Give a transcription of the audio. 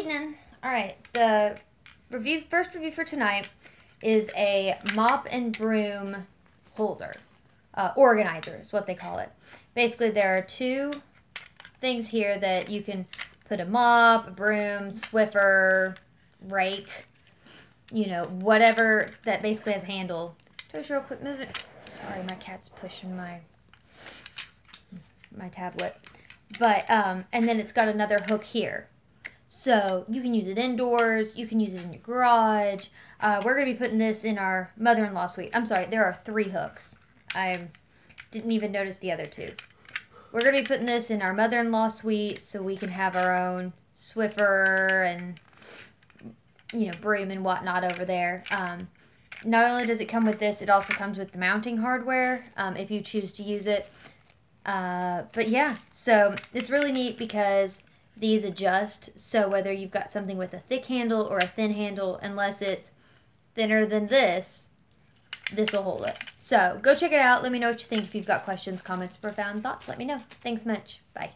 evening. All right, the review first review for tonight is a mop and broom holder. Uh, organizer is what they call it. Basically, there are two things here that you can put a mop, a broom, Swiffer, rake, you know, whatever that basically has a handle. Tosh, real quick, move it. Sorry, my cat's pushing my my tablet. But, um, and then it's got another hook here. So you can use it indoors, you can use it in your garage. Uh, we're going to be putting this in our mother-in-law suite. I'm sorry, there are three hooks. I didn't even notice the other two. We're going to be putting this in our mother-in-law suite so we can have our own Swiffer and, you know, broom and whatnot over there. Um, not only does it come with this, it also comes with the mounting hardware um, if you choose to use it. Uh, but yeah, so it's really neat because these adjust. So whether you've got something with a thick handle or a thin handle, unless it's thinner than this, this will hold it. So go check it out. Let me know what you think. If you've got questions, comments, profound thoughts, let me know. Thanks much. Bye.